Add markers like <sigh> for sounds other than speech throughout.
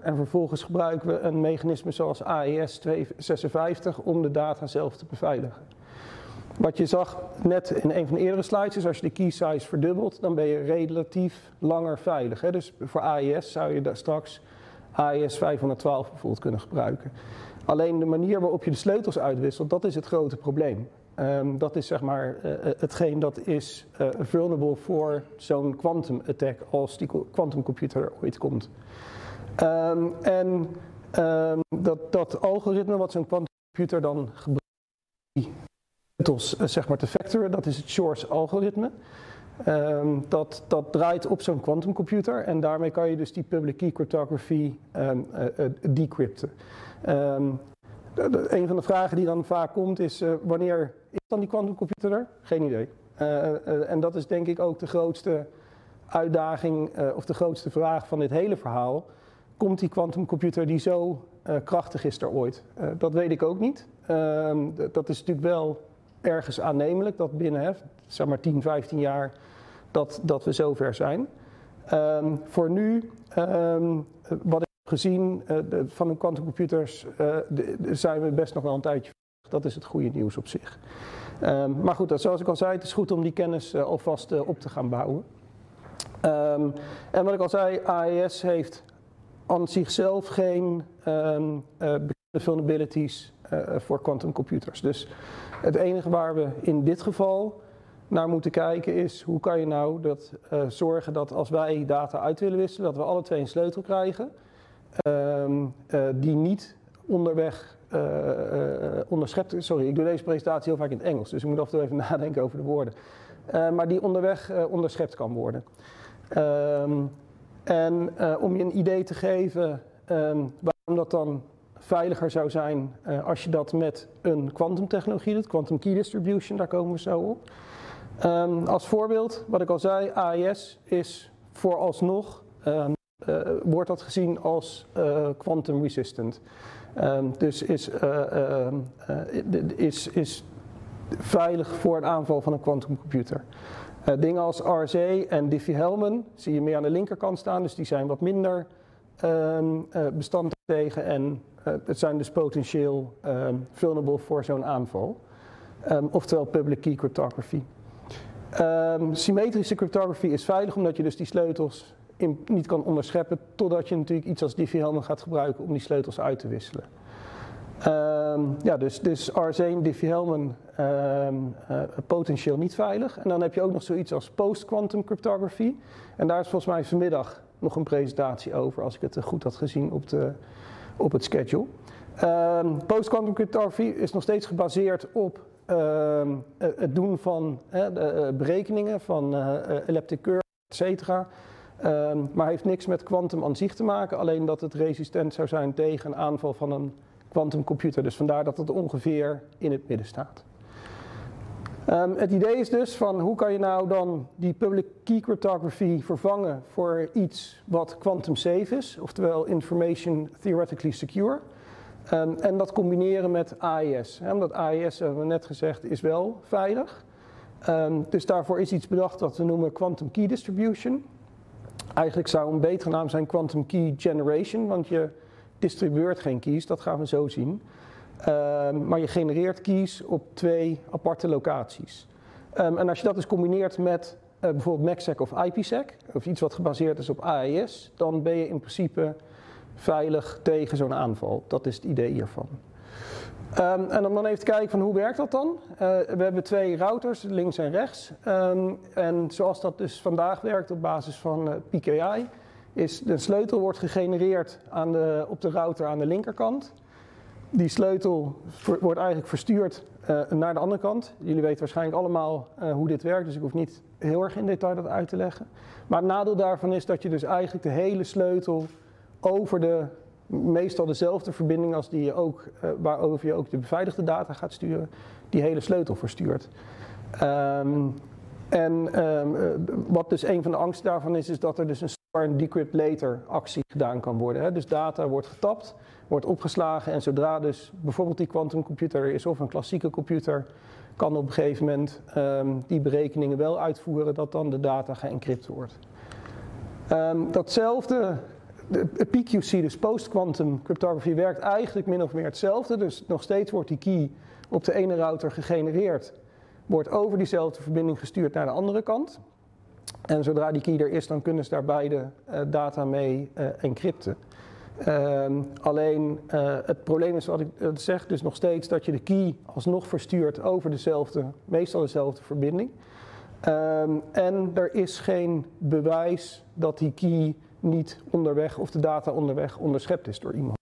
En vervolgens gebruiken we een mechanisme zoals AES 256 om de data zelf te beveiligen. Wat je zag net in een van de eerdere slides is als je de key size verdubbelt, dan ben je relatief langer veilig. Hè? Dus voor AES zou je daar straks AES 512 bijvoorbeeld kunnen gebruiken. Alleen de manier waarop je de sleutels uitwisselt, dat is het grote probleem. Um, dat is zeg maar uh, hetgeen dat is uh, vulnerable voor zo'n quantum attack als die quantumcomputer ooit komt. Um, en um, dat, dat algoritme wat zo'n quantumcomputer dan gebruikt, sleutels zeg maar te factoren, dat is het Shor's algoritme. Um, dat, dat draait op zo'n quantumcomputer en daarmee kan je dus die public key cryptography uh, uh, decrypten. De, een van de vragen die dan vaak komt is, uh, wanneer is dan die quantumcomputer er? Geen idee. en dat is denk ik ook de grootste uitdaging of de grootste vraag van dit hele verhaal. Komt die quantumcomputer die zo krachtig is er ooit? dat weet ik ook niet. dat is natuurlijk wel ergens aannemelijk dat binnen hè, zeg maar 10, 15 jaar dat, dat we zover zijn. Um, voor nu, um, wat ik heb gezien de, van de quantumcomputers, zijn we best nog wel een tijdje. Dat is het goede nieuws op zich. Maar goed, dat, zoals ik al zei, het is goed om die kennis alvast op te gaan bouwen. en wat ik al zei, AES heeft aan zichzelf geen bekende vulnerabilities voor quantumcomputers. Dus het enige waar we in dit geval naar moeten kijken is hoe kan je nou dat, uh, zorgen dat als wij data uit willen wisselen, dat we alle twee een sleutel krijgen um, uh, die niet onderweg uh, onderschept. Sorry, ik doe deze presentatie heel vaak in het Engels, dus ik moet af en toe even <laughs> nadenken over de woorden. maar die onderweg onderschept kan worden. Um, en om je een idee te geven um, waarom dat dan veiliger zou zijn uh, als je dat met een kwantumtechnologie doet, quantum key distribution, daar komen we zo op. Um, als voorbeeld, wat ik al zei, AES is vooralsnog, um, uh, wordt dat gezien als quantum resistant. Dus is, is, is veilig voor een aanval van een quantumcomputer. Dingen als RZ en Diffie-Hellman zie je meer aan de linkerkant staan, dus die zijn wat minder bestand tegen en uh, het zijn dus potentieel um, vulnerable voor zo'n aanval. Um, oftewel public key cryptography. Symmetrische cryptography is veilig omdat je dus die sleutels niet kan onderscheppen totdat je natuurlijk iets als Diffie-Hellman gaat gebruiken om die sleutels uit te wisselen. Um, ja, dus, dus R1 Diffie-Hellman um, uh, potentieel niet veilig. En dan heb je ook nog zoiets als post-quantum cryptography. En daar is volgens mij vanmiddag nog een presentatie over, als ik het goed had gezien op de, op het schedule. Um, Post-quantum cryptography is nog steeds gebaseerd op uh, het doen van de, berekeningen van elliptic curve, et cetera. Maar heeft niks met kwantum aan zich te maken, alleen dat het resistent zou zijn tegen een aanval van een quantumcomputer. Dus vandaar dat het ongeveer in het midden staat. Um, het idee is dus van hoe kan je nou dan die public key cryptography vervangen voor iets wat quantum safe is, oftewel information theoretically secure. Um, en dat combineren met AES. Hè, omdat AES, hebben we net gezegd, is wel veilig. Um, dus daarvoor is iets bedacht wat we noemen quantum key distribution. Eigenlijk zou een betere naam zijn quantum key generation, want je distribueert geen keys, dat gaan we zo zien. Um, maar je genereert keys op twee aparte locaties. Um, en als je dat dus combineert met uh, bijvoorbeeld MACsec of IPsec, of iets wat gebaseerd is op AES, dan ben je in principe veilig tegen zo'n aanval. Dat is het idee hiervan. Um, en om dan even te kijken van hoe werkt dat dan? Uh, we hebben twee routers, links en rechts. En zoals dat dus vandaag werkt op basis van uh, PKI, is de sleutel wordt gegenereerd aan de, op de router aan de linkerkant. Die sleutel wordt eigenlijk verstuurd uh, naar de andere kant. Jullie weten waarschijnlijk allemaal uh, hoe dit werkt, dus ik hoef niet heel erg in detail dat uit te leggen. Maar het nadeel daarvan is dat je dus eigenlijk de hele sleutel over de meestal dezelfde verbinding als die je ook, uh, waarover je ook de beveiligde data gaat sturen, die hele sleutel verstuurt. Um, en um, wat dus een van de angsten daarvan is, is dat er dus een store and decrypt later actie gedaan kan worden. Hè. Dus data wordt getapt, wordt opgeslagen en zodra dus bijvoorbeeld die quantumcomputer is of een klassieke computer, kan op een gegeven moment um, die berekeningen wel uitvoeren dat dan de data geëncrypt wordt. Um, datzelfde de, PQC, dus post-quantum cryptography, werkt eigenlijk min of meer hetzelfde. Dus nog steeds wordt die key op de ene router gegenereerd, wordt over diezelfde verbinding gestuurd naar de andere kant. En zodra die key er is, dan kunnen ze daar beide uh, data mee uh, encrypten. Ehm, alleen uh, het probleem is wat ik zeg, dus nog steeds dat je de key alsnog verstuurt over dezelfde, meestal dezelfde verbinding. Um, en er is geen bewijs dat die key niet onderweg of de data onderweg onderschept is door iemand.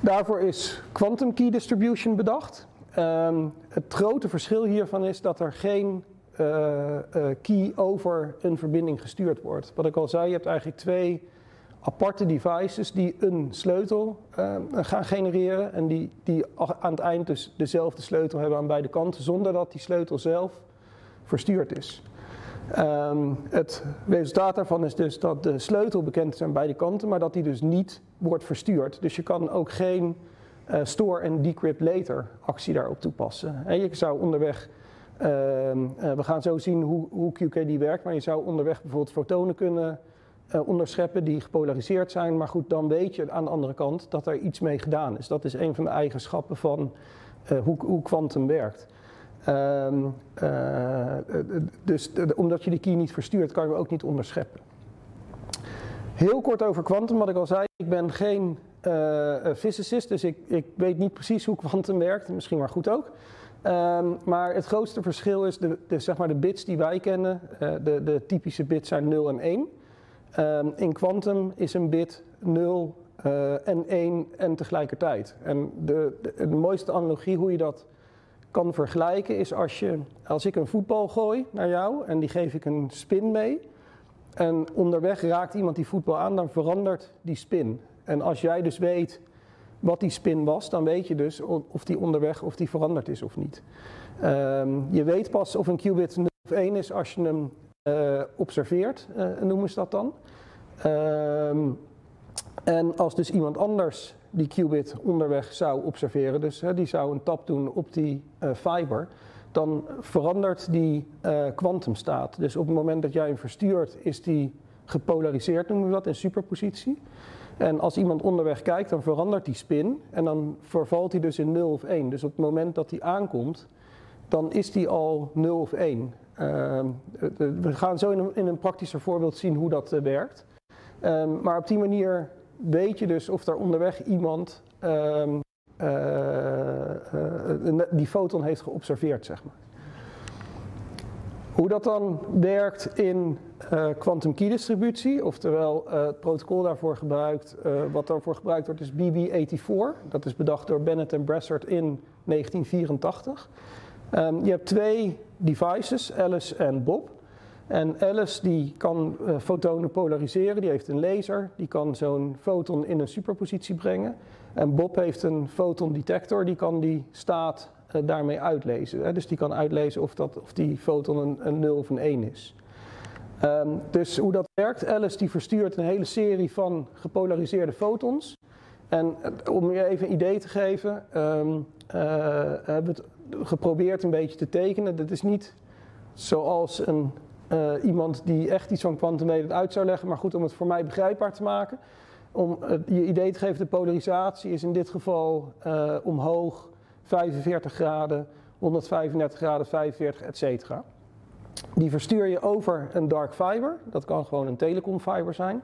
Daarvoor is quantum key distribution bedacht. Um, het grote verschil hiervan is dat er geen uh, uh, key over een verbinding gestuurd wordt. Wat ik al zei, je hebt eigenlijk twee aparte devices die een sleutel uh, gaan genereren en die, die aan het eind dus dezelfde sleutel hebben aan beide kanten, zonder dat die sleutel zelf verstuurd is. Um, het resultaat daarvan is dus dat de sleutel bekend is aan beide kanten, maar dat die dus niet wordt verstuurd. Dus je kan ook geen uh, store en decrypt later actie daarop toepassen. En je zou onderweg, uh, we gaan zo zien hoe, hoe QKD werkt, maar je zou onderweg bijvoorbeeld fotonen kunnen uh, onderscheppen die gepolariseerd zijn. Maar goed, dan weet je aan de andere kant dat er iets mee gedaan is. Dat is een van de eigenschappen van hoe, hoe quantum werkt. Uh, dus omdat je de key niet verstuurt, kan je hem ook niet onderscheppen. Heel kort over quantum, wat ik al zei. Ik ben geen physicist, dus ik, ik, weet niet precies hoe quantum werkt. Misschien maar goed ook. Um, maar het grootste verschil is de, de, zeg maar de bits die wij kennen. Uh, de, de, typische bits zijn 0 en 1. Um, ehm, in quantum is een bit 0 en 1 en tegelijkertijd. En de, de mooiste analogie hoe je dat kan vergelijken is als, je, als ik een voetbal gooi naar jou en die geef ik een spin mee. En onderweg raakt iemand die voetbal aan, dan verandert die spin. En als jij dus weet wat die spin was, dan weet je dus of die onderweg of die veranderd is of niet. Um, je weet pas of een qubit 0 of 1 is als je hem uh, observeert, uh, noemen ze dat dan. Um, en als dus iemand anders die qubit onderweg zou observeren, dus die zou een tap doen op die uh, fiber, dan verandert die kwantumstaat. Dus op het moment dat jij hem verstuurt, is die gepolariseerd, noemen we dat, in superpositie. En als iemand onderweg kijkt, dan verandert die spin en dan vervalt hij dus in 0 of 1. Dus op het moment dat hij aankomt, dan is die al 0 of 1. Uh, we gaan zo in een, in een praktischer voorbeeld zien hoe dat uh, werkt. Um, maar op die manier weet je dus of er onderweg iemand um, uh, die foton heeft geobserveerd, zeg maar. Hoe dat dan werkt in quantum key distributie, oftewel het protocol daarvoor gebruikt, wat daarvoor gebruikt wordt is BB84. Dat is bedacht door Bennett en Brassard in 1984. Um, je hebt twee devices, Alice en Bob. En Alice die kan fotonen polariseren, die heeft een laser, die kan zo'n foton in een superpositie brengen. En Bob heeft een fotondetector, die kan die staat daarmee uitlezen. Dus die kan uitlezen of, dat, of die foton een, een 0 of een 1 is. Um, dus hoe dat werkt, Alice die verstuurt een hele serie van gepolariseerde fotons. En uh, om je even een idee te geven, um, hebben we het geprobeerd een beetje te tekenen. Dat is niet zoals een iemand die echt iets van kwantumweten uit zou leggen. Maar goed, om het voor mij begrijpbaar te maken. Om je idee te geven, de polarisatie is in dit geval omhoog 45 graden, 135 graden, 45, et cetera. Die verstuur je over een dark fiber. Dat kan gewoon een telecomfiber zijn.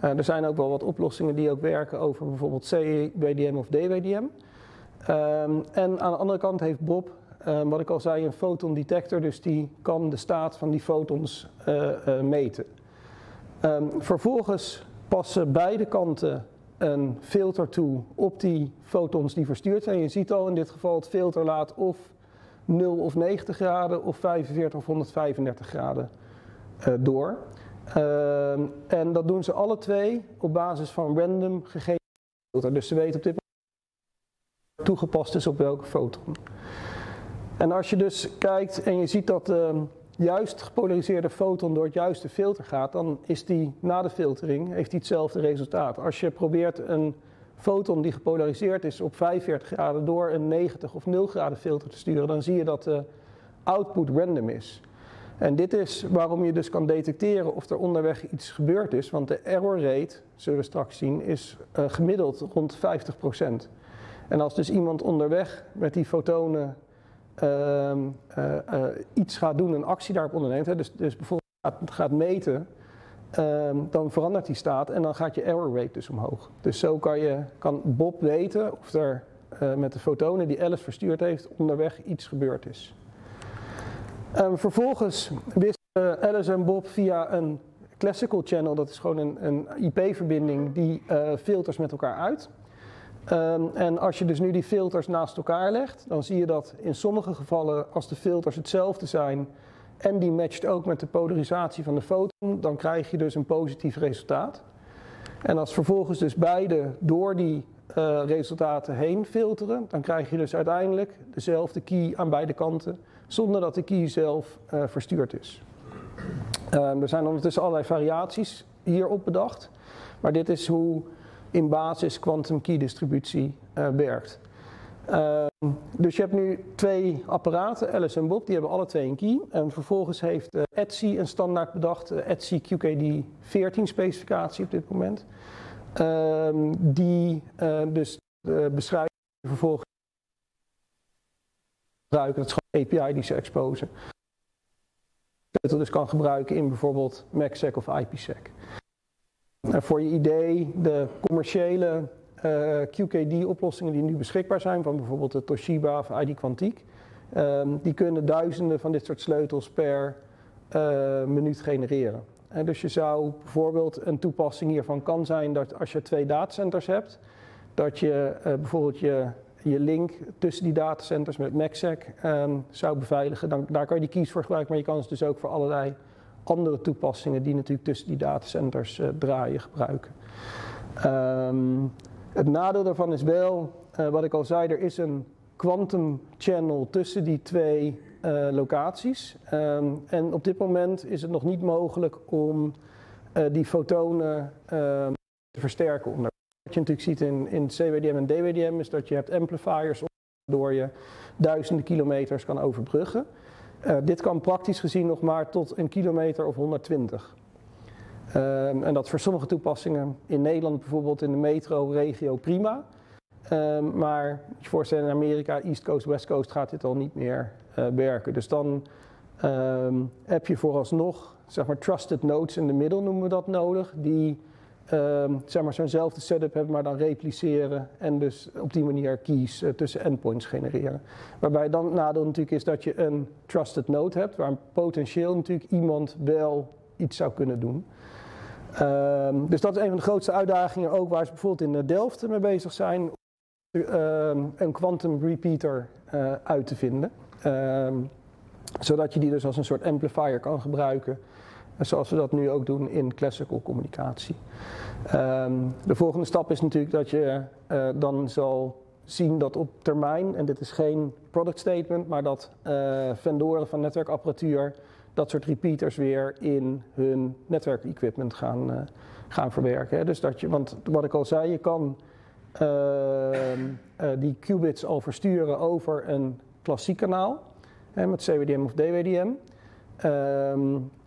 er zijn ook wel wat oplossingen die ook werken over bijvoorbeeld CWDM of DWDM. Um, en aan de andere kant heeft Bob um, wat ik al zei, een fotondetector, dus die kan de staat van die fotons uh, uh, meten. Um, vervolgens passen beide kanten een filter toe op die fotons die verstuurd zijn. Je ziet al in dit geval het filter laat of 0 of 90 graden of 45 of 135 graden uh, door. Um, en dat doen ze alle twee op basis van random gegeven filter. Dus ze weten op dit moment toegepast is op welke foton. En als je dus kijkt en je ziet dat de juist gepolariseerde foton door het juiste filter gaat, dan is die na de filtering heeft die hetzelfde resultaat. Als je probeert een foton die gepolariseerd is op 45 graden door een 90 of 0 graden filter te sturen, dan zie je dat de output random is. En dit is waarom je dus kan detecteren of er onderweg iets gebeurd is. Want de error rate, zullen we straks zien, is uh, gemiddeld rond 50%. En als dus iemand onderweg met die fotonen iets gaat doen, een actie daarop onderneemt, hè, dus, dus bijvoorbeeld gaat, gaat meten, ehm, dan verandert die staat en dan gaat je error rate dus omhoog. Dus zo kan, je, kan Bob weten of er uh, met de fotonen die Alice verstuurd heeft onderweg iets gebeurd is. Um, vervolgens wisten Alice en Bob via een classical channel, dat is gewoon een, een IP-verbinding, die uh, filters met elkaar uit. Um, en als je dus nu die filters naast elkaar legt, dan zie je dat in sommige gevallen, als de filters hetzelfde zijn en die matcht ook met de polarisatie van de foton, dan krijg je dus een positief resultaat. En als vervolgens dus beide door die uh, resultaten heen filteren, dan krijg je dus uiteindelijk dezelfde key aan beide kanten, zonder dat de key zelf uh, verstuurd is. Uh, er zijn ondertussen allerlei variaties hierop bedacht, maar dit is hoe in basis quantum key distributie uh, werkt. Uh, dus je hebt nu twee apparaten, Alice en Bob, die hebben alle twee een key. En vervolgens heeft uh, Etsy een standaard bedacht, de Etsy QKD 14 specificatie op dit moment. Ehm, die dus beschrijft vervolgens gebruiken, dat is gewoon API die ze exposen. Dat dus kan gebruiken in bijvoorbeeld MacSec of IPsec. En voor je idee, de commerciële uh, QKD-oplossingen die nu beschikbaar zijn, van bijvoorbeeld de Toshiba of ID Quantiek, um, die kunnen duizenden van dit soort sleutels per uh, minuut genereren. En dus je zou bijvoorbeeld een toepassing hiervan kan zijn dat als je twee datacenters hebt, dat je uh, bijvoorbeeld je, link tussen die datacenters met MacSec um, zou beveiligen. Dan, daar kan je die keys voor gebruiken, maar je kan ze dus ook voor allerlei andere toepassingen die natuurlijk tussen die datacenters uh, draaien gebruiken. Um, het nadeel daarvan is wel, uh, wat ik al zei, er is een quantum channel tussen die twee uh, locaties. Um, en op dit moment is het nog niet mogelijk om die fotonen uh, te versterken. Onder. Wat je natuurlijk ziet in, in CWDM en DWDM is dat je hebt amplifiers waardoor je duizenden kilometers kan overbruggen. Dit kan praktisch gezien nog maar tot een kilometer of 120. Um, en dat voor sommige toepassingen in Nederland bijvoorbeeld in de metro-regio prima. Um, maar je voorstellen in Amerika, East Coast, West Coast gaat dit al niet meer uh, werken. Dus dan um, heb je vooralsnog zeg maar trusted nodes in de middel noemen we dat nodig. Die zeg maar zo'nzelfde setup hebben maar dan repliceren en dus op die manier keys uh, tussen endpoints genereren. Waarbij dan het nadeel natuurlijk is dat je een trusted node hebt waar potentieel natuurlijk iemand wel iets zou kunnen doen. Um, dus dat is een van de grootste uitdagingen ook waar ze bijvoorbeeld in Delft mee bezig zijn. Um, een quantum repeater uh, uit te vinden. Zodat je die dus als een soort amplifier kan gebruiken. Zoals we dat nu ook doen in classical communicatie. de volgende stap is natuurlijk dat je uh, dan zal zien dat op termijn, en dit is geen product statement, maar dat uh, van netwerkapparatuur dat soort repeaters weer in hun netwerkequipment gaan, uh, gaan verwerken. Dus dat je, want wat ik al zei, je kan uh, die qubits al versturen over een klassiek kanaal hè, met CWDM of DWDM.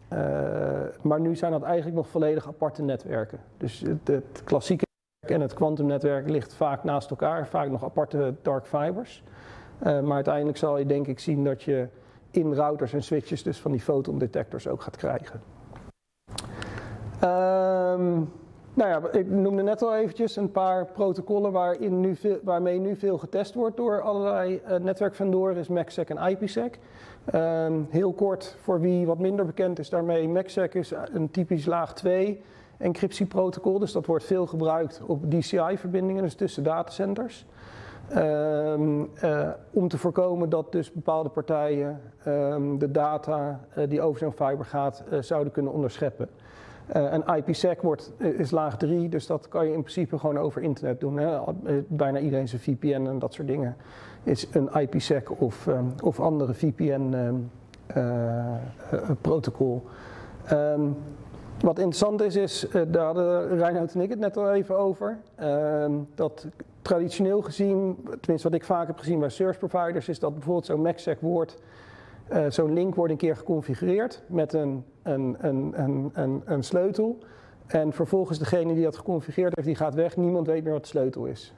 Ehm, maar nu zijn dat eigenlijk nog volledig aparte netwerken. Dus het, het klassieke netwerk en het kwantumnetwerk ligt vaak naast elkaar, vaak nog aparte dark fibers. maar uiteindelijk zal je denk ik zien dat je in routers en switches dus van die fotondetectors ook gaat krijgen. Um, nou ja, ik noemde net al eventjes een paar protocollen waarin nu waarmee nu veel getest wordt door allerlei uh, netwerkvendoren, is MACsec en IPsec. Um, heel kort, voor wie wat minder bekend is daarmee, MACsec is een typisch laag 2 encryptieprotocol, dus dat wordt veel gebruikt op DCI-verbindingen, dus tussen datacenters. Um, uh, om te voorkomen dat dus bepaalde partijen um, de data uh, die over zo'n fiber gaat uh, zouden kunnen onderscheppen. En IPsec wordt, is laag 3, dus dat kan je in principe gewoon over internet doen. Hè? Bijna iedereen zijn VPN en dat soort dingen is een IPsec of, um, of andere VPN-protocol. Wat interessant is, is, daar hadden Reinhard en ik het net al even over, dat traditioneel gezien, tenminste wat ik vaak heb gezien bij service providers, is dat bijvoorbeeld zo'n MACsec woord Zo'n link wordt een keer geconfigureerd met een, een, een, een, een, sleutel. En vervolgens degene die dat geconfigureerd heeft, die gaat weg. Niemand weet meer wat de sleutel is.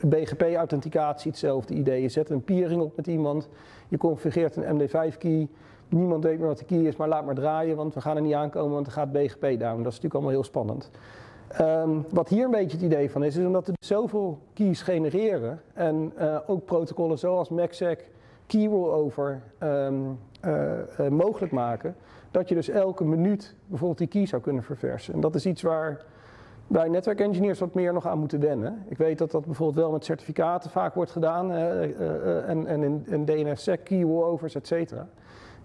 BGP-authenticatie, hetzelfde idee. Je zet een peering op met iemand. Je configureert een MD5-key. Niemand weet meer wat de key is, maar laat maar draaien, want we gaan er niet aankomen, want er gaat BGP down. Dat is natuurlijk allemaal heel spannend. Um, wat hier een beetje het idee van is, is omdat we zoveel keys genereren en uh, ook protocollen zoals MACsec key rollover um, uh, uh, mogelijk maken, dat je dus elke minuut bijvoorbeeld die key zou kunnen verversen. En dat is iets waar wij netwerkengineers wat meer nog aan moeten wennen. Ik weet dat dat bijvoorbeeld wel met certificaten vaak wordt gedaan en, en in, in DNSSEC key rollovers, et cetera.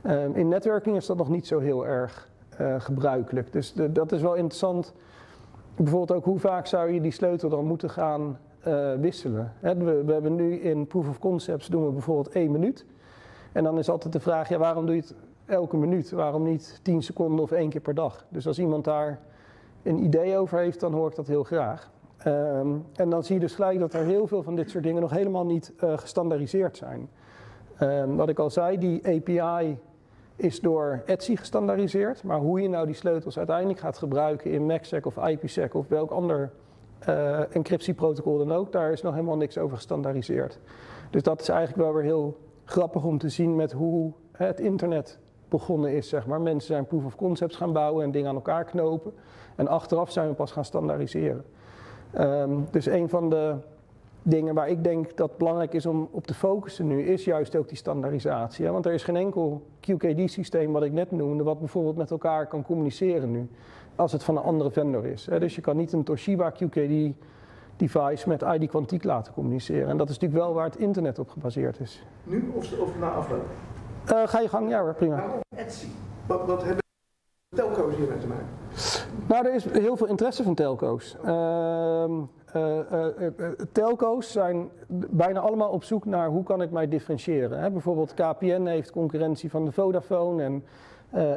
Um, in netwerking is dat nog niet zo heel erg gebruikelijk. Dus dat is wel interessant bijvoorbeeld ook hoe vaak zou je die sleutel dan moeten gaan uh, wisselen. we, we, hebben nu in proof of concepts doen we bijvoorbeeld één minuut. En dan is altijd de vraag, ja, waarom doe je het elke minuut? Waarom niet 10 seconden of één keer per dag? Dus als iemand daar een idee over heeft, dan hoor ik dat heel graag. Um, en dan zie je dus gelijk dat er heel veel van dit soort dingen nog helemaal niet uh, gestandaardiseerd zijn. Um, wat ik al zei, die API is door Etsy gestandaardiseerd. Maar hoe je nou die sleutels uiteindelijk gaat gebruiken in MACsec of IPsec of welk ander encryptieprotocol dan ook, daar is nog helemaal niks over gestandaardiseerd. Dus dat is eigenlijk wel weer heel grappig om te zien met hoe het internet begonnen is. Zeg maar. Mensen zijn proof of concepts gaan bouwen en dingen aan elkaar knopen. En achteraf zijn we pas gaan standaardiseren. Um, dus een van de dingen waar ik denk dat belangrijk is om op te focussen nu, is juist ook die standaardisatie. Want er is geen enkel QKD-systeem wat ik net noemde, wat bijvoorbeeld met elkaar kan communiceren nu, als het van een andere vendor is. Hè? Dus je kan niet een Toshiba QKD device met ID Quantiek laten communiceren. En dat is natuurlijk wel waar het internet op gebaseerd is. Nu of, of na afloop? Uh, ga je gang, ja prima. Waarom Etsy? Wat, wat hebben telco's hiermee te maken? Nou, er is heel veel interesse van telco's. Uh, uh, telco's zijn bijna allemaal op zoek naar hoe kan ik mij differentiëren. Hè? Bijvoorbeeld KPN heeft concurrentie van de Vodafone en,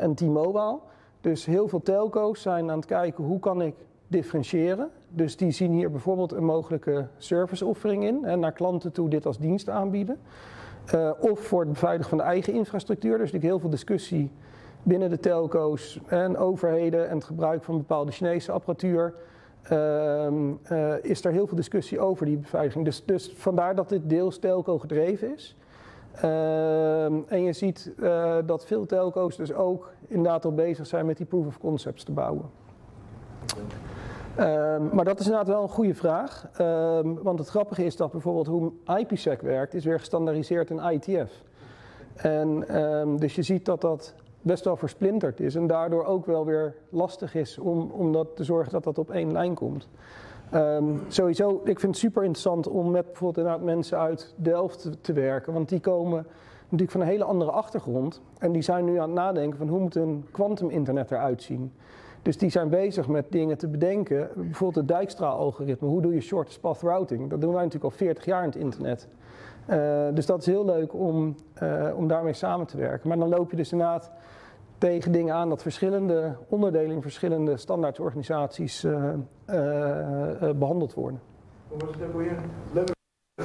en T-Mobile. Dus heel veel telco's zijn aan het kijken hoe kan ik differentiëren. Dus die zien hier bijvoorbeeld een mogelijke serviceoffering in. Hè, naar klanten toe dit als dienst aanbieden. Uh, of voor het beveiligen van de eigen infrastructuur. Dus natuurlijk heel veel discussie binnen de telco's en overheden en het gebruik van bepaalde Chinese apparatuur. Uh, uh, is er heel veel discussie over die beveiliging. Dus, dus vandaar dat dit deels telco gedreven is. Ehm, en je ziet uh, dat veel telco's dus ook inderdaad al bezig zijn met die proof of concepts te bouwen. Um, maar dat is inderdaad wel een goede vraag. Um, want het grappige is dat bijvoorbeeld hoe IPsec werkt, is weer gestandaardiseerd in IETF. En dus je ziet dat dat best wel versplinterd is en daardoor ook wel weer lastig is om, om dat te zorgen dat dat op één lijn komt. Um, sowieso, ik vind het super interessant om met bijvoorbeeld mensen uit Delft te, werken, want die komen natuurlijk van een hele andere achtergrond en die zijn nu aan het nadenken van hoe moet een quantum internet eruit zien. Dus die zijn bezig met dingen te bedenken, bijvoorbeeld het Dijkstra-algoritme, hoe doe je shortest path routing? Dat doen wij natuurlijk al 40 jaar in het internet. Uh, dus dat is heel leuk om, uh, om daarmee samen te werken. Maar dan loop je dus inderdaad tegen dingen aan dat verschillende onderdelen in verschillende standaardsorganisaties uh, behandeld worden. Hoe was het ook weer? Leuk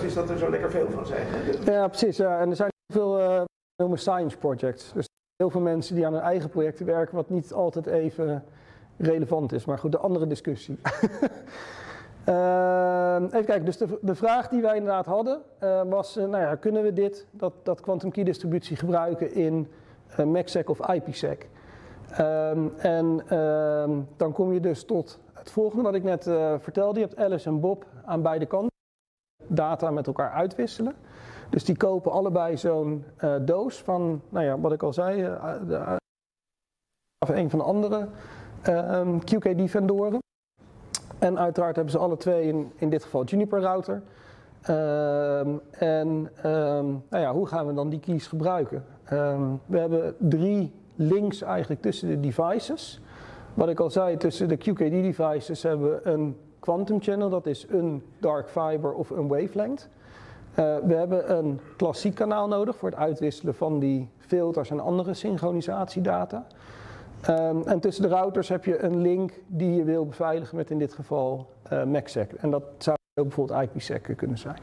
is dat er zo lekker veel van zijn. Ja, precies. Ja. En er zijn heel veel noemen science projects. Dus heel veel mensen die aan hun eigen projecten werken, wat niet altijd even relevant is. Maar goed, de andere discussie. Uh, <laughs> even kijken, dus de, de, vraag die wij inderdaad hadden uh, was, uh, nou ja, kunnen we dit, dat, dat quantum key distributie gebruiken in uh, MACsec of IPsec? Um, en um, dan kom je dus tot het volgende wat ik net vertelde. Je hebt Alice en Bob aan beide kanten data met elkaar uitwisselen. Dus die kopen allebei zo'n doos van, nou ja, wat ik al zei, of een van de andere um, QKD-vendoren. En uiteraard hebben ze alle twee in, in dit geval Juniper router. En nou ja, hoe gaan we dan die keys gebruiken? Um, we hebben drie links eigenlijk tussen de devices. Wat ik al zei, tussen de QKD devices hebben we een quantum channel, dat is een dark fiber of een wavelength. Uh, we hebben een klassiek kanaal nodig voor het uitwisselen van die filters en andere synchronisatiedata. Um, en tussen de routers heb je een link die je wil beveiligen met in dit geval uh, MACsec. En dat zou ook bijvoorbeeld IPsec kunnen zijn.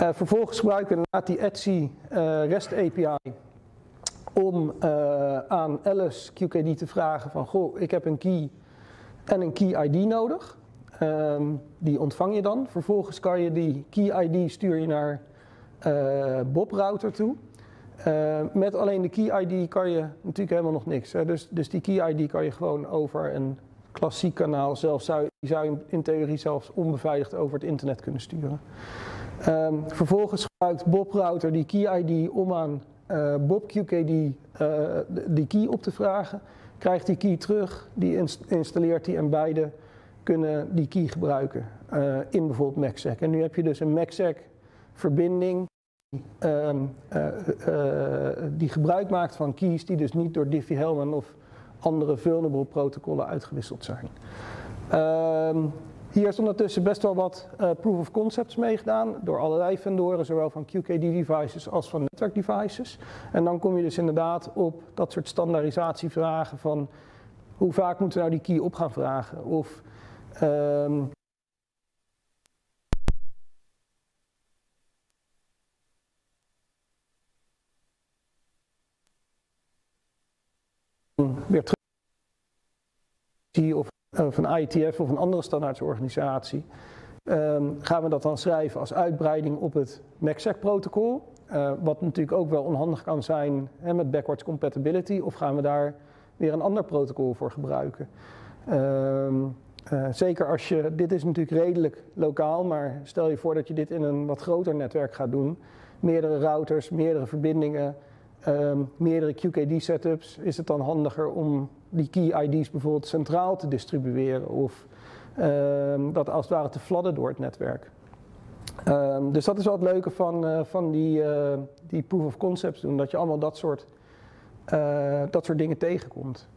Uh, vervolgens gebruiken we inderdaad die Etsy uh, REST API om aan Alice QKD te vragen van, goh, ik heb een key en een key ID nodig. Ehm, die ontvang je dan. Vervolgens kan je die key ID stuur je naar Bob router toe. Uh, met alleen de key ID kan je natuurlijk helemaal nog niks. Hè. Dus, dus die key ID kan je gewoon over een klassiek kanaal, zelfs zou, zou je in theorie zelfs onbeveiligd over het internet kunnen sturen. Um, vervolgens gebruikt Bob Router die key ID om aan uh, Bob QKD uh, die key op te vragen. Krijgt die key terug, die inst installeert die en beide kunnen die key gebruiken uh, in bijvoorbeeld MacSec. En nu heb je dus een MacSec verbinding uh, die gebruik maakt van keys die dus niet door Diffie-Hellman of andere vulnerable protocollen uitgewisseld zijn. Uh, hier is ondertussen best wel wat uh, proof of concepts meegedaan door allerlei vendoren, zowel van QKD devices als van netwerk devices. En dan kom je dus inderdaad op dat soort standaardisatievragen van hoe vaak moeten we nou die key op gaan vragen? Of um, weer terug of, of een ITF of een andere standaardsorganisatie, um, gaan we dat dan schrijven als uitbreiding op het MACSEC-protocol. Uh, wat natuurlijk ook wel onhandig kan zijn hè, met backwards compatibility. Of gaan we daar weer een ander protocol voor gebruiken. Um, uh, zeker als je, dit is natuurlijk redelijk lokaal, maar stel je voor dat je dit in een wat groter netwerk gaat doen. Meerdere routers, meerdere verbindingen, um, meerdere QKD-setups, is het dan handiger om die key ID's bijvoorbeeld centraal te distribueren of um, dat als het ware te fladden door het netwerk. Um, dus dat is wel het leuke van, uh, van die, uh, die proof of concepts doen, dat je allemaal dat soort, uh, dat soort dingen tegenkomt.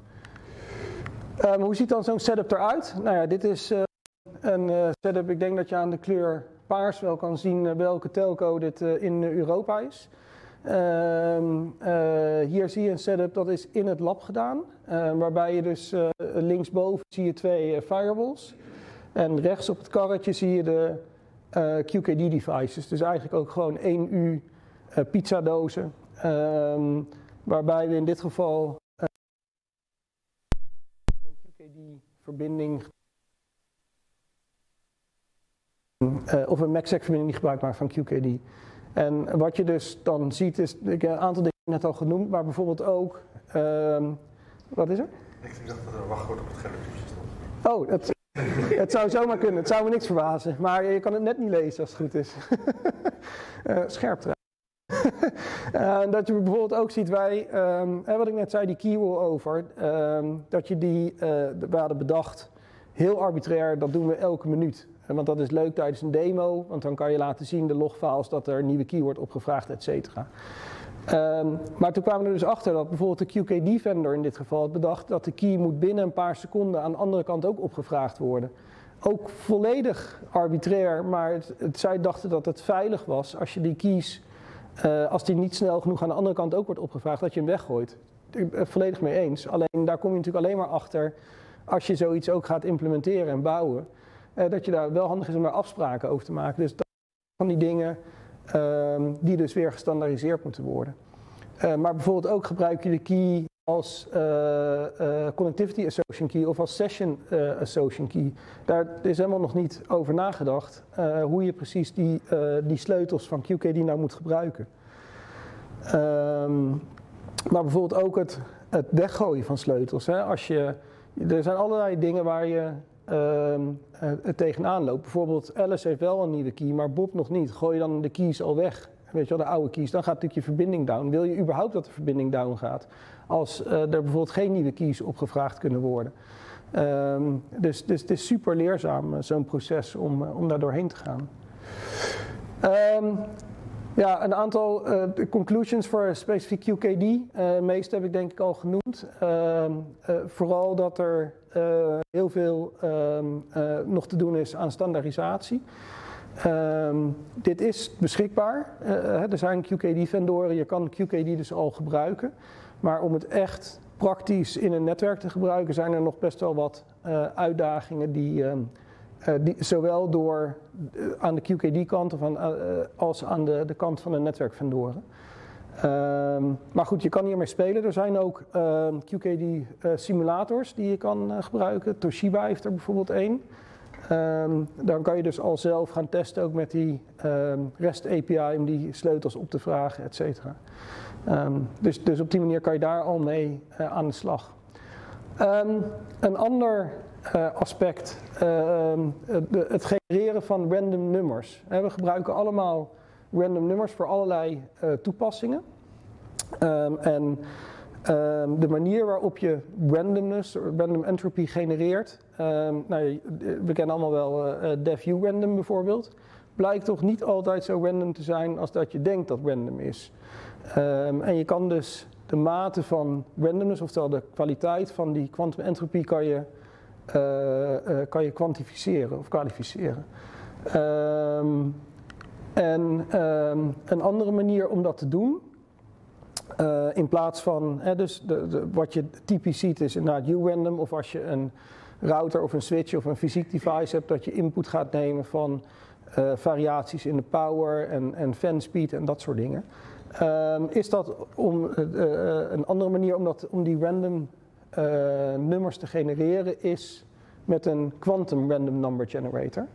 Hoe ziet dan zo'n setup eruit? Nou ja, dit is een setup, ik denk dat je aan de kleur paars wel kan zien welke telco dit in Europa is. Um, uh, hier zie je een setup dat is in het lab gedaan, uh, waarbij je dus uh, linksboven zie je twee firewalls en rechts op het karretje zie je de QKD devices, dus eigenlijk ook gewoon 1 U pizzadozen, um, waarbij we in dit geval QKD verbinding of een MACsec verbinding die gebruik maakt van QKD. En wat je dus dan ziet is, ik heb een aantal dingen net al genoemd, maar bijvoorbeeld ook, um, wat is er? Ik dacht dat er een wachtwoord op het schermpje stond. Oh, het, het zou zomaar kunnen, het zou me niks verbazen, maar je kan het net niet lezen als het goed is. uh, <laughs> scherp trouwens. uh, <laughs> dat je bijvoorbeeld ook ziet, wij, um, wat ik net zei, die keywall over, um, dat je die, uh, we hadden bedacht, heel arbitrair, dat doen we elke minuut. Want dat is leuk tijdens een demo, want dan kan je laten zien de logfiles dat er een nieuwe key wordt opgevraagd, et cetera. Um, maar toen kwamen we er dus achter dat bijvoorbeeld de QKD-vendor in dit geval had bedacht dat de key moet binnen een paar seconden aan de andere kant ook opgevraagd worden. Ook volledig arbitrair, maar het, zij dachten dat het veilig was als je die keys, uh, als die niet snel genoeg aan de andere kant ook wordt opgevraagd, dat je hem weggooit. Ik ben het volledig mee eens. Alleen daar kom je natuurlijk alleen maar achter als je zoiets ook gaat implementeren en bouwen. Uh, dat je daar wel handig is om daar afspraken over te maken. Dus dat van die dingen uh, die dus weer gestandaardiseerd moeten worden. Uh, maar bijvoorbeeld ook gebruik je de key als uh, connectivity association key of als session association key. Daar is helemaal nog niet over nagedacht hoe je precies die, die sleutels van QKD nou moet gebruiken. Um, maar bijvoorbeeld ook het, het weggooien van sleutels. Hè? Als je, er zijn allerlei dingen waar je uh, het tegenaan loopt. Bijvoorbeeld Alice heeft wel een nieuwe key, maar Bob nog niet. Gooi je dan de keys al weg, weet je wel, de oude keys, dan gaat natuurlijk je verbinding down. Wil je überhaupt dat de verbinding down gaat? Als uh, er bijvoorbeeld geen nieuwe keys opgevraagd kunnen worden. Um, dus, dus het is super leerzaam, zo'n proces, om, om daar doorheen te gaan. Um, ja, een aantal uh, conclusions voor specifiek QKD. Uh, meeste heb ik denk ik al genoemd. Vooral dat er heel veel ehm, nog te doen is aan standaardisatie. Ehm, dit is beschikbaar. er zijn QKD-vendoren, je kan QKD dus al gebruiken. Maar om het echt praktisch in een netwerk te gebruiken, zijn er nog best wel wat uitdagingen die ehm, die, zowel door aan de QKD-kant als aan de, de kant van de netwerkvendoren. Ehm, maar goed, je kan hiermee spelen. Er zijn ook ehm, QKD-simulators die je kan gebruiken. Toshiba heeft er bijvoorbeeld één. Um, dan kan je dus al zelf gaan testen, ook met die REST API, om die sleutels op te vragen, et cetera. dus, dus op die manier kan je daar al mee aan de slag. een ander aspect, het genereren van random nummers. we gebruiken allemaal random nummers voor allerlei uh, toepassingen. Um, en um, de manier waarop je randomness, random entropy genereert, um, nou, we kennen allemaal wel defu random bijvoorbeeld, blijkt toch niet altijd zo random te zijn als dat je denkt dat random is. en je kan dus de mate van randomness, oftewel de kwaliteit van die quantum entropy, kan je uh, kan je kwantificeren of kwalificeren. Um, en um, een andere manier om dat te doen, uh, in plaats van, hè, dus de, wat je typisch ziet is inderdaad U-random, of als je een router of een switch of een fysiek device hebt, dat je input gaat nemen van uh, variaties in de power en, en fan speed en dat soort dingen. Um, is dat om, uh, een andere manier om, dat, om die random nummers te genereren is met een quantum random number generator.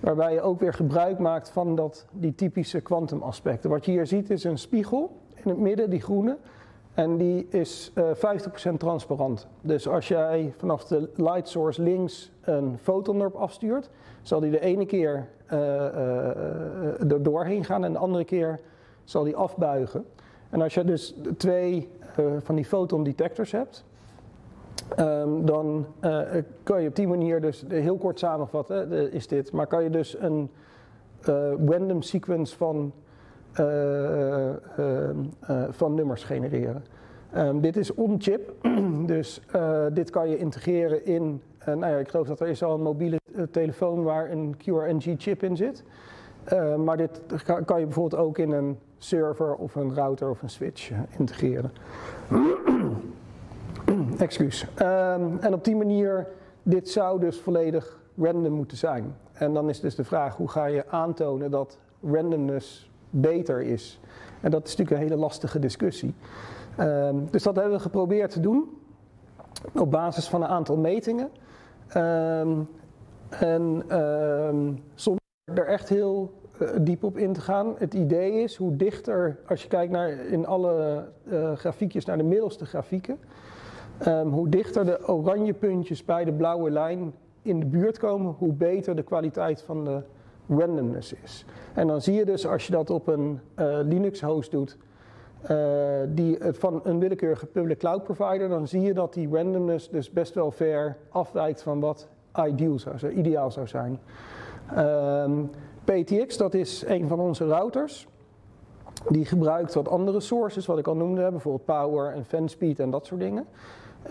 Waarbij je ook weer gebruik maakt van dat, die typische quantum aspecten. Wat je hier ziet is een spiegel in het midden, die groene. En die is uh, eh, 50% transparant. Dus als jij vanaf de light source links een foton erop afstuurt, zal die de ene keer uh, uh, doorheen gaan en de andere keer zal die afbuigen. En als je dus twee van die foton detectors hebt, Um, dan uh, kan je op die manier dus heel kort samenvatten, uh, is dit, maar kan je dus een random sequence van, van nummers genereren. Um, dit is on-chip, <clears throat> dus dit kan je integreren in, nou ja, ik geloof dat er is al een mobiele telefoon waar een QRNG-chip in zit. maar dit kan, je bijvoorbeeld ook in een server of een router of een switch integreren. <clears throat> <clears throat> Excuus. Um, en op die manier, dit zou dus volledig random moeten zijn. En dan is dus de vraag, hoe ga je aantonen dat randomness beter is? En dat is natuurlijk een hele lastige discussie. Um, dus dat hebben we geprobeerd te doen op basis van een aantal metingen. Um, en zonder er echt heel uh, diep op in te gaan. Het idee is hoe dichter, als je kijkt naar in alle uh, grafiekjes naar de middelste grafieken, Um, hoe dichter de oranje puntjes bij de blauwe lijn in de buurt komen, hoe beter de kwaliteit van de randomness is. En dan zie je dus als je dat op een uh, Linux host doet, uh, die, van een willekeurige public cloud provider, dan zie je dat die randomness dus best wel ver afwijkt van wat ideal zou, ideaal zou zijn. Um, PTX, dat is een van onze routers. Die gebruikt wat andere sources, wat ik al noemde, bijvoorbeeld power en fan speed en dat soort dingen.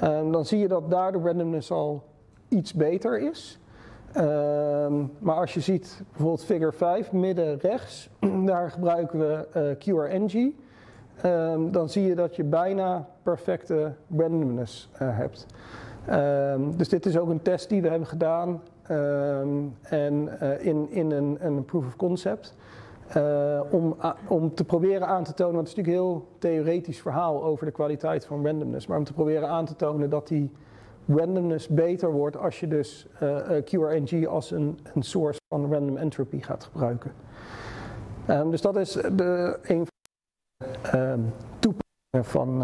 Um, dan zie je dat daar de randomness al iets beter is. Um, maar als je ziet bijvoorbeeld figure 5, midden rechts, <clears throat> daar gebruiken we uh, QRNG. Um, dan zie je dat je bijna perfecte randomness uh, hebt. dus dit is ook een test die we hebben gedaan en uh, in, in een, een proof of concept. Uh, om, om te proberen aan te tonen, want het is natuurlijk een heel theoretisch verhaal over de kwaliteit van randomness, maar om te proberen aan te tonen dat die randomness beter wordt als je dus uh, uh, QRNG als een, een source van random entropy gaat gebruiken. Um, dus dat is de, een van de um, toepassingen van,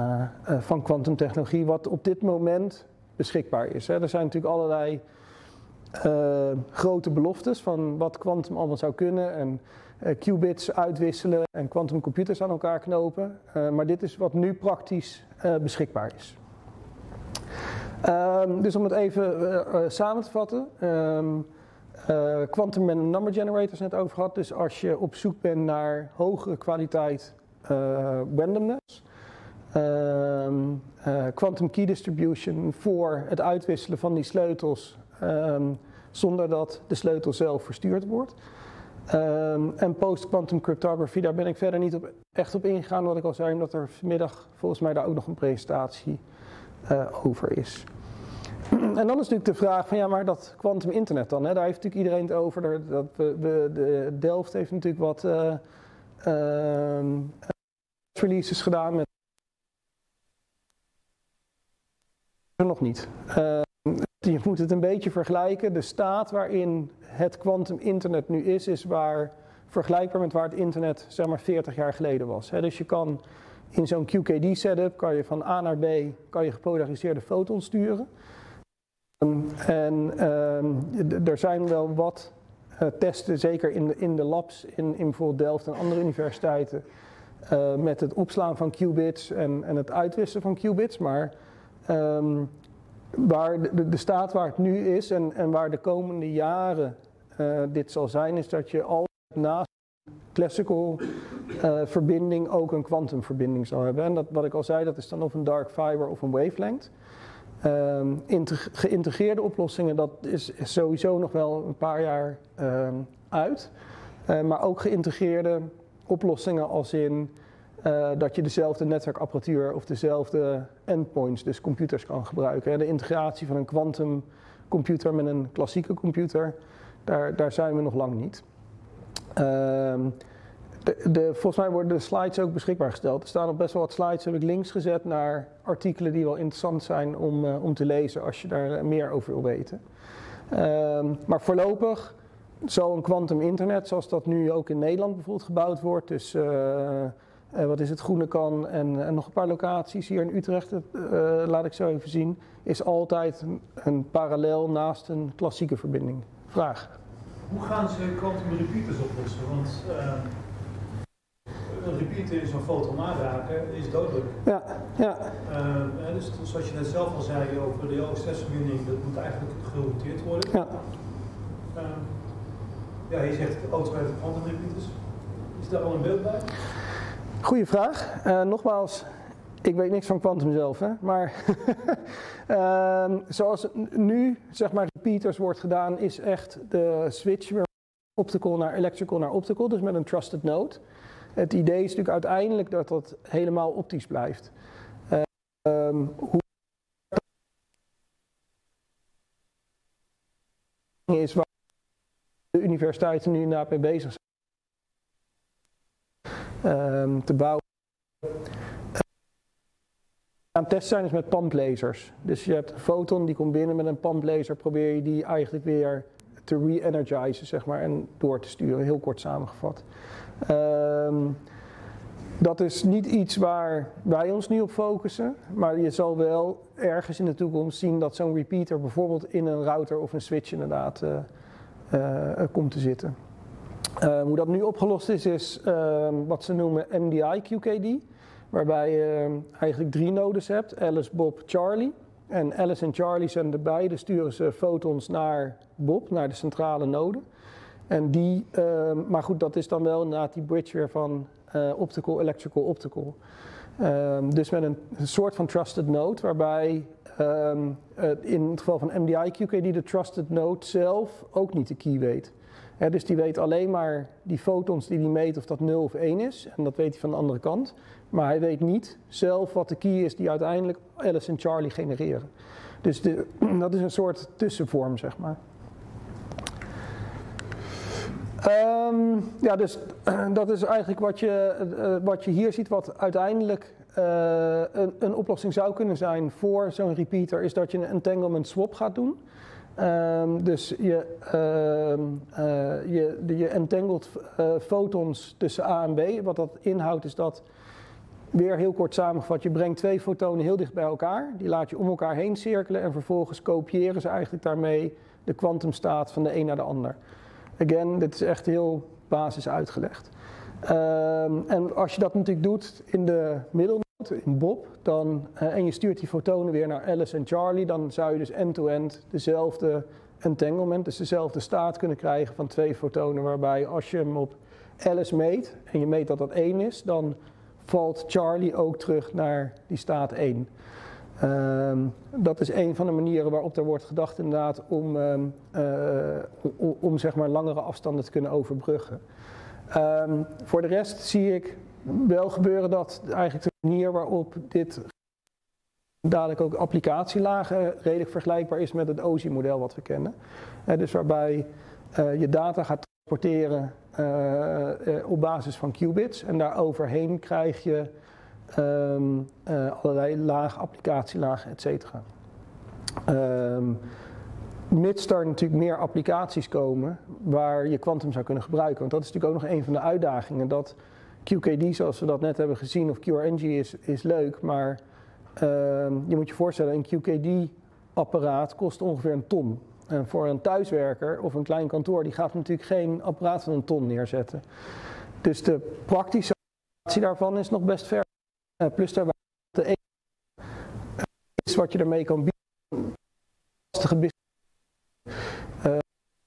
van kwantumtechnologie, wat op dit moment beschikbaar is. Hè. Er zijn natuurlijk allerlei grote beloftes van wat kwantum allemaal zou kunnen. En, qubits uitwisselen en quantumcomputers aan elkaar knopen. Uh, maar dit is wat nu praktisch uh, beschikbaar is. Um, dus om het even samen te vatten. Um, quantum random number generators net over gehad. Dus als je op zoek bent naar hogere kwaliteit randomness. Um, quantum key distribution voor het uitwisselen van die sleutels zonder dat de sleutel zelf verstuurd wordt. Um, en post-quantum cryptography, daar ben ik verder niet op, echt op ingegaan, wat ik al zei, omdat er vanmiddag volgens mij daar ook nog een presentatie uh, over is. <clears throat> en dan is natuurlijk de vraag van ja, maar dat quantum internet dan, hè, daar heeft natuurlijk iedereen het over. Dat de Delft heeft natuurlijk wat uh, releases gedaan met nog niet. Uh, je moet het een beetje vergelijken. De staat waarin het quantum internet nu is, is waar vergelijkbaar met waar het internet zeg maar 40 jaar geleden was. dus je kan in zo'n QKD setup kan je van A naar B kan je gepolariseerde fotons sturen. en uh, er zijn wel wat uh, testen, zeker in de, in de labs in, in bijvoorbeeld Delft en andere universiteiten, uh, met het opslaan van qubits en, en het uitwisselen van qubits. Maar um, waar de, staat waar het nu is en, en waar de komende jaren uh, dit zal zijn, is dat je al naast classical uh, verbinding ook een kwantumverbinding zal hebben. En dat, wat ik al zei, dat is dan of een dark fiber of een wavelength. Um, geïntegreerde oplossingen, dat is, sowieso nog wel een paar jaar um, uit. Uh, maar ook geïntegreerde oplossingen als in uh, dat je dezelfde netwerkapparatuur of dezelfde endpoints, dus computers kan gebruiken. De integratie van een quantumcomputer met een klassieke computer, daar, daar zijn we nog lang niet. Uh, de, volgens mij worden de slides ook beschikbaar gesteld. Er staan op best wel wat slides, heb ik links gezet naar artikelen die wel interessant zijn om, uh, om te lezen als je daar meer over wil weten. Uh, maar voorlopig zal een quantum internet, zoals dat nu ook in Nederland bijvoorbeeld gebouwd wordt, dus wat is het Groene Kan en, en, nog een paar locaties hier in Utrecht, laat ik zo even zien, is altijd een, een parallel naast een klassieke verbinding. Vraag. Hoe gaan ze quantum repeaters oplossen? Want een repeater in zo'n foton aanraken is dodelijk. Ja, ja. Dus zoals je net zelf al zei over de OSS-verbinding, dat moet eigenlijk gerouteerd worden. Ja. Ja, je zegt auto met quantum repeaters. Is daar al een beeld bij? Goeie vraag. Uh, nogmaals, ik weet niks van quantum zelf, hè? maar uh, <laughs> zoals nu zeg maar repeaters wordt gedaan, is echt de switch weer optical naar electrical naar optical, dus met een trusted node. Het idee is natuurlijk uiteindelijk dat dat helemaal optisch blijft. Uh, hoe is waar de universiteiten nu inderdaad mee bezig zijn te bouwen. Aan het testen zijn is met pamplasers. Dus je hebt een foton die komt binnen met een pamplaser, probeer je die eigenlijk weer te re-energizen, zeg maar, en door te sturen, heel kort samengevat. Um, dat is niet iets waar wij ons nu op focussen, maar je zal wel ergens in de toekomst zien dat zo'n repeater bijvoorbeeld in een router of een switch inderdaad uh, uh, komt te zitten. Uh, hoe dat nu opgelost is, is ehm, wat ze noemen MDI QKD, waarbij je eigenlijk drie nodes hebt, Alice, Bob, Charlie. En Alice en Charlie zijn de beide, sturen ze fotons naar Bob, naar de centrale node. En die, maar goed, dat is dan wel inderdaad die bridge weer van uh, optical, electrical, optical. Dus met een, soort van trusted node, waarbij in het geval van MDI-QKD de trusted node zelf ook niet de key weet. Dus die weet alleen maar die fotons die hij meet of dat 0 of 1 is. En dat weet hij van de andere kant. Maar hij weet niet zelf wat de key is die uiteindelijk Alice en Charlie genereren. Dus de, <clears throat> dat is een soort tussenvorm, zeg maar. Um, ja, dus <clears throat> dat is eigenlijk wat je, uh, wat je hier ziet, wat uiteindelijk uh, een, een, oplossing zou kunnen zijn voor zo'n repeater, is dat je een entanglement swap gaat doen. Um, dus je, uh, je, je entangelt fotons tussen A en B. Wat dat inhoudt is dat, weer heel kort samengevat, je brengt twee fotonen heel dicht bij elkaar. Die laat je om elkaar heen cirkelen en vervolgens kopiëren ze eigenlijk daarmee de kwantumstaat van de een naar de ander. Again, dit is echt heel basis uitgelegd. Um, en als je dat natuurlijk doet in de middelnoot, in Bob, dan, uh, en je stuurt die fotonen weer naar Alice en Charlie, dan zou je dus end-to-end -end dezelfde entanglement, dus dezelfde staat kunnen krijgen van twee fotonen, waarbij als je hem op Alice meet en je meet dat dat 1 is, dan valt Charlie ook terug naar die staat 1. Um, dat is een van de manieren waarop er wordt gedacht inderdaad om, um, uh, om, zeg maar langere afstanden te kunnen overbruggen. Um, voor de rest zie ik wel gebeuren dat eigenlijk de manier waarop dit dadelijk ook applicatielagen redelijk vergelijkbaar is met het OSI-model wat we kennen. Uh, dus waarbij uh, je data gaat transporteren eh, eh, op basis van qubits. En daar overheen krijg je ehm, eh, allerlei laag, applicatielagen, et cetera. Ehm, mits er natuurlijk meer applicaties komen waar je kwantum zou kunnen gebruiken. Want dat is natuurlijk ook nog een van de uitdagingen. Dat QKD, zoals we dat net hebben gezien, of QRNG is, is leuk, maar ehm, je moet je voorstellen, een QKD-apparaat kost ongeveer een ton. En voor een thuiswerker of een klein kantoor, die gaat natuurlijk geen apparaat van een ton neerzetten. Dus de praktische applicatie daarvan is nog best ver. Uh, plus daarbij de enige is wat je ermee kan bieden. Lastige business.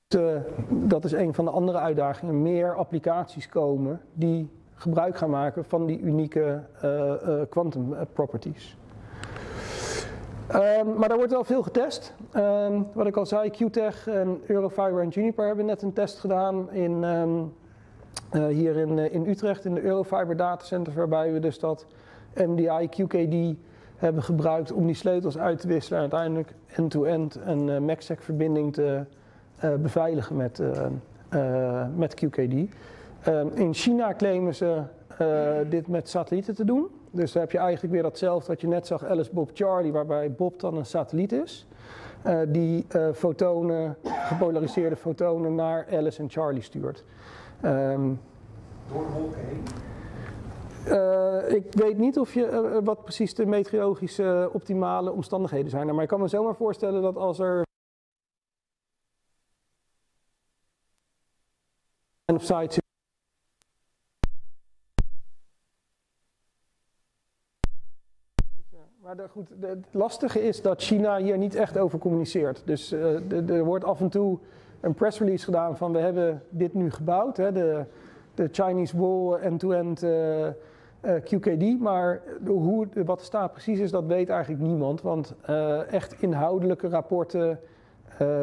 De, dat is een van de andere uitdagingen. Meer applicaties komen die gebruik gaan maken van die unieke quantum uh, properties. Um, maar daar wordt wel veel getest. Um, wat ik al zei, QTech en Eurofiber en Juniper hebben net een test gedaan in, uh, hier in, in Utrecht in de Eurofiber datacenter, waarbij we dus dat MDI QKD hebben gebruikt om die sleutels uit te wisselen en uiteindelijk end-to-end -end een uh, MACsec verbinding te beveiligen met, met QKD. In China claimen ze dit met satellieten te doen. Dus dan heb je eigenlijk weer datzelfde wat je net zag, Alice Bob Charlie, waarbij Bob dan een satelliet is. Uh, die uh, fotonen, gepolariseerde fotonen naar Alice en Charlie stuurt. Um, Door de wolken heen? Uh, ik weet niet of je, wat precies de meteorologische optimale omstandigheden zijn. Maar ik kan me zomaar voorstellen dat als er of sites Maar goed, de, het lastige is dat China hier niet echt over communiceert. Dus uh, er wordt af en toe een press release gedaan van we hebben dit nu gebouwd. Hè, de, de Chinese Wall end-to-end uh, uh, QKD. Maar hoe, wat er staat precies is, dat weet eigenlijk niemand. Want echt inhoudelijke rapporten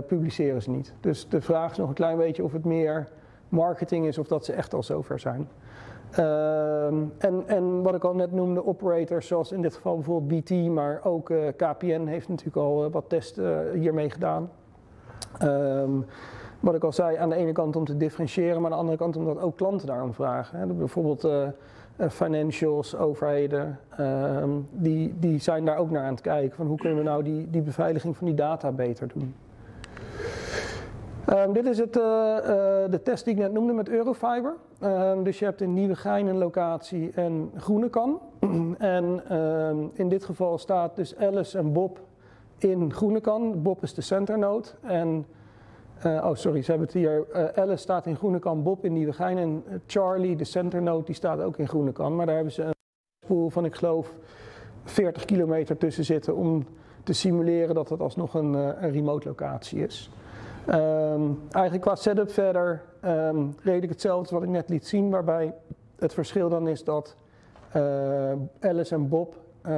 publiceren ze niet. Dus de vraag is nog een klein beetje of het meer marketing is of dat ze echt al zover zijn. Uh, en, en, wat ik al net noemde, operators zoals in dit geval bijvoorbeeld BT, maar ook uh, KPN heeft natuurlijk al uh, wat testen hiermee gedaan. Um, wat ik al zei, aan de ene kant om te differentiëren, maar aan de andere kant omdat ook klanten daarom vragen. Hè. Bijvoorbeeld financials, overheden, ehm, die, die zijn daar ook naar aan het kijken. Van hoe kunnen we nou die, die beveiliging van die data beter doen. Um, dit is het, uh, uh, de test die ik net noemde met Eurofiber. Um, dus je hebt in Nieuwegein een locatie en Groenekan. <clears throat> en um, in dit geval staat dus Alice en Bob in Groenekan. Bob is de centernode. En, uh, oh sorry, ze hebben het hier. Alice staat in Groenekan, Bob in Nieuwegein. En Charlie, de centernode, die staat ook in Groenekan. Maar daar hebben ze een spoel van, ik geloof, 40 kilometer tussen zitten om te simuleren dat het alsnog een, een remote locatie is. Um, eigenlijk qua setup verder um, redelijk hetzelfde wat ik net liet zien, waarbij het verschil dan is dat uh, Alice en Bob uh,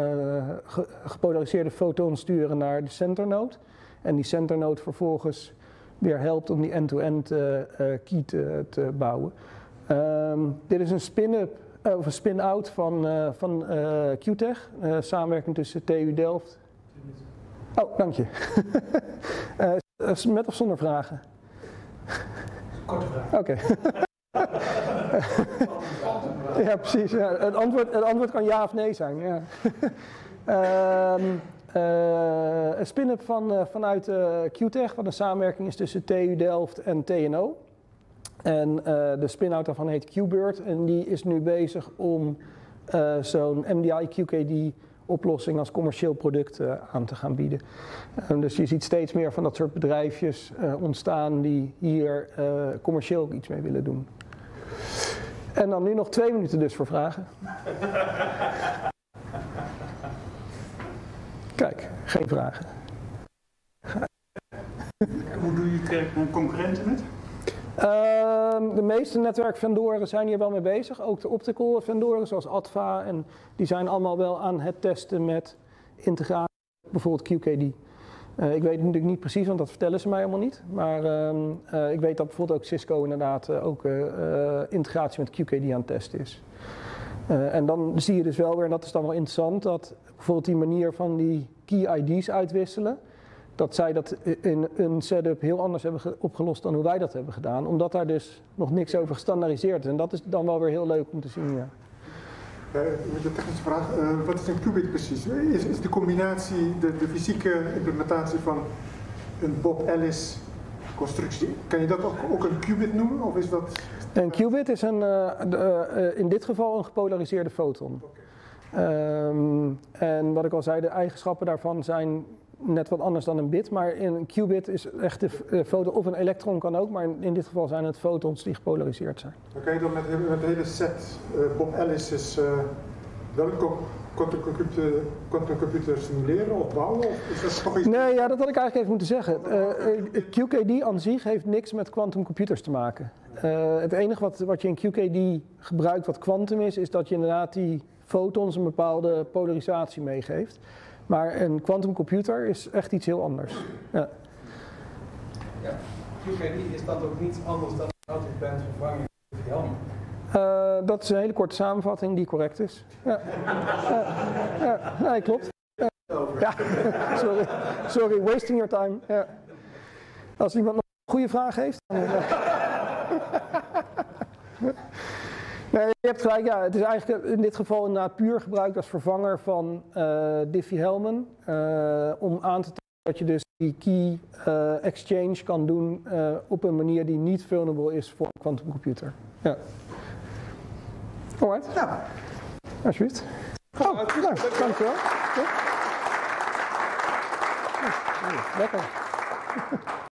ge gepolariseerde fotonen sturen naar de centernode. En die centernode vervolgens weer helpt om die end-to-end -end, uh, key te, te bouwen. Um, dit is een spin-up of een spin-out van, van QTech, samenwerking tussen TU Delft. Oh, dank je. <laughs> Met of zonder vragen? Korte vraag. Oké. Okay. <laughs> ja, precies. Ja. Het, antwoord, het antwoord kan ja of nee zijn. Ja. um, <laughs> uh, een spin-up van, uh, vanuit uh, QTech, wat een samenwerking is tussen TU Delft en TNO. En de spin-out daarvan heet QBird en die is nu bezig om zo'n MDI QKD oplossing als commercieel product uh, aan te gaan bieden. Uh, dus je ziet steeds meer van dat soort bedrijfjes uh, ontstaan die hier commercieel iets mee willen doen. En dan nu nog twee minuten dus voor vragen. Kijk, geen vragen. Hoe doe je concurrenten met? Uh, de meeste netwerkvendoren zijn hier wel mee bezig. Ook de optical vendoren zoals Adva. En die zijn allemaal wel aan het testen met integratie, bijvoorbeeld QKD. Uh, ik weet natuurlijk niet precies, want dat vertellen ze mij allemaal niet. Maar uh, uh, ik weet dat bijvoorbeeld ook Cisco inderdaad eh, ook integratie met QKD aan het testen is. en dan zie je dus wel weer, en dat is dan wel interessant, dat bijvoorbeeld die manier van die key ID's uitwisselen dat zij dat in een setup heel anders hebben ge- opgelost dan hoe wij dat hebben gedaan. Omdat daar dus nog niks over gestandaardiseerd is. En dat is dan wel weer heel leuk om te zien, ja. Eh, met de technische vraag, eh, wat is een qubit precies? Is, is de combinatie, de, de fysieke implementatie van een Bob Ellis constructie, kan je dat ook, ook een qubit noemen? Of is dat... Een qubit is een, de, eh, in dit geval een gepolariseerde foton. Ehm, en wat ik al zei, de eigenschappen daarvan zijn net wat anders dan een bit. Maar in een qubit is echt de eh, foton, of een elektron kan ook, maar in, in dit geval zijn het fotons die gepolariseerd zijn. Dan kan je dan met, met de hele set eh, Bob Ellis is, eh wel een co- quantumcomputer quantumcomputer simuleren of bouwen? Of is dat toch iets... Nee, ja, dat had ik eigenlijk even moeten zeggen. Eh, QKD aan zich heeft niks met quantumcomputers te maken. Het enige wat, wat je in QKD gebruikt wat quantum is, is dat je inderdaad die fotons een bepaalde polarisatie meegeeft. Maar een quantumcomputer is echt iets heel anders. Ja. Ja. QKD is dat ook niet anders dan altijd bent vervangen in Helm. Eh, dat is een hele korte samenvatting die correct is. Ja, ja, ja nee, klopt. Ja. Ja, <laughs> sorry. sorry, wasting your time. Ja. Als iemand nog een goede vraag heeft. Dan, eh. <laughs> Nee, je hebt gelijk, ja, het is eigenlijk in dit geval inderdaad puur gebruikt als vervanger van eh Diffie-Hellman. eh, om aan te tonen dat je dus die key eh, exchange kan doen eh, op een manier die niet vulnerable is voor een quantumcomputer. Ja. Alright. Ja. Alsjeblieft. Oh, nou, dankjewel. Ja. Lekker.